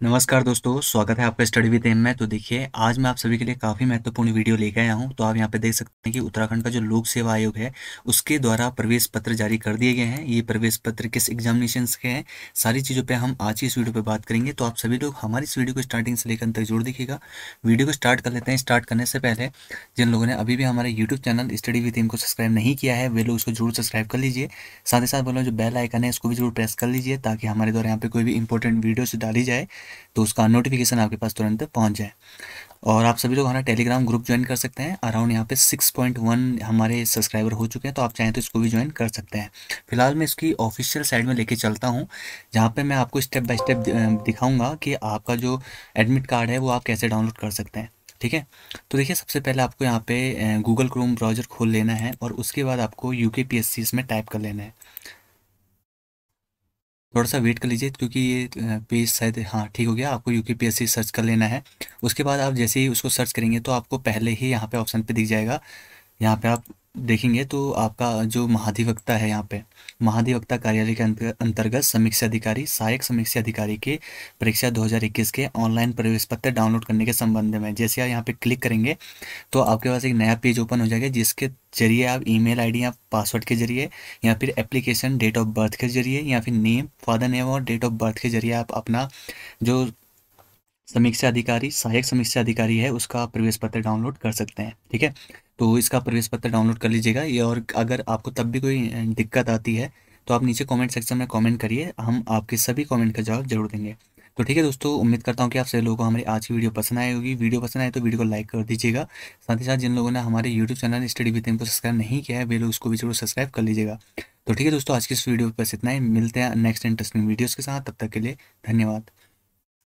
नमस्कार दोस्तों, स्वागत है आपका स्टडी विद एम में। तो देखिए, आज मैं आप सभी के लिए काफ़ी महत्वपूर्ण वीडियो लेके आया हूँ। तो आप यहाँ पे देख सकते हैं कि उत्तराखंड का जो लोक सेवा आयोग है, उसके द्वारा प्रवेश पत्र जारी कर दिए गए हैं। ये प्रवेश पत्र किस एग्जामिनेशन के हैं, सारी चीज़ों पे हम आज ही इस वीडियो पर बात करेंगे। तो आप सभी लोग हमारी इस वीडियो को स्टार्टिंग से लेकर तक ज़रूर देखिएगा। वीडियो को स्टार्ट कर लेते हैं। स्टार्ट करने से पहले, जिन लोगों ने अभी भी हमारे YouTube channel study with M को सब्सक्राइब नहीं किया है, वे लोग उसको ज़रूर सब्सक्राइब कर लीजिए। साथ ही साथ बोलो, जो बेल आइकन है उसको भी ज़रूर प्रेस कर लीजिए, ताकि हमारे द्वारा यहाँ पर कोई भी इंपॉर्टेंट वीडियो से डाली जाए। तो उसका नोटिफिकेशन आपके पास तुरंत पहुँच जाए। और आप सभी लोग हमारा टेलीग्राम ग्रुप ज्वाइन कर सकते हैं। अराउंड यहाँ पे 6.1 हमारे सब्सक्राइबर हो चुके हैं तो आप चाहें तो इसको भी ज्वाइन कर सकते हैं। फ़िलहाल मैं इसकी ऑफिशियल साइड में लेके चलता हूँ, जहाँ पे मैं आपको स्टेप बाय स्टेप दिखाऊँगा कि आपका जो एडमिट कार्ड है, वो आप कैसे डाउनलोड कर सकते हैं। ठीक है? तो देखिए, सबसे पहले आपको यहाँ पे गूगल क्रोम ब्राउज़र खोल लेना है और उसके बाद आपको यू के इसमें टाइप कर लेना है। थोड़ा सा वेट कर लीजिए, क्योंकि ये पेज शायद हाँ ठीक हो गया, आपको यू पी सर्च कर लेना है। उसके बाद आप जैसे ही उसको सर्च करेंगे तो आपको पहले ही यहाँ पे ऑप्शन पे दिख जाएगा। यहाँ पे आप देखेंगे तो आपका जो महाधिवक्ता है यहाँ पे, महाधिवक्ता कार्यालय के अंतर्गत समीक्षा अधिकारी, सहायक समीक्षा अधिकारी के परीक्षा 2021 के ऑनलाइन प्रवेश पत्र डाउनलोड करने के संबंध में। जैसे आप यहाँ पे क्लिक करेंगे तो आपके पास एक नया पेज ओपन हो जाएगा, जिसके ज़रिए आप ईमेल आईडी या पासवर्ड के ज़रिए या फिर एप्लीकेशन, डेट ऑफ़ बर्थ के ज़रिए या फिर नेम, फादर नेम और डेट ऑफ़ बर्थ के ज़रिए आप अपना जो समीक्षा अधिकारी, सहायक समीक्षा अधिकारी है, उसका प्रवेश पत्र डाउनलोड कर सकते हैं, ठीक है? तो इसका प्रवेश पत्र डाउनलोड कर लीजिएगा, ये और अगर आपको तब भी कोई दिक्कत आती है तो आप नीचे कमेंट सेक्शन में कमेंट करिए, हम आपके सभी कमेंट का जवाब ज़रूर देंगे। तो ठीक है दोस्तों, उम्मीद करता हूँ कि आप सभी लोगों को हमारी आज की वीडियो पसंद आई होगी। वीडियो पसंद आए तो वीडियो को लाइक कर दीजिएगा। साथ ही साथ जिन लोगों ने हमारे यूट्यूब चैनल स्टडी विद को सब्सक्राइब नहीं किया है, वे लोग उसको भी ज़रूर सब्सक्राइब कर लीजिएगा। तो ठीक है दोस्तों, आज की इस वीडियो पर इतना ही, मिलते हैं नेक्स्ट इंटरेस्टिंग वीडियोज़ के साथ, तब तक के लिए धन्यवाद।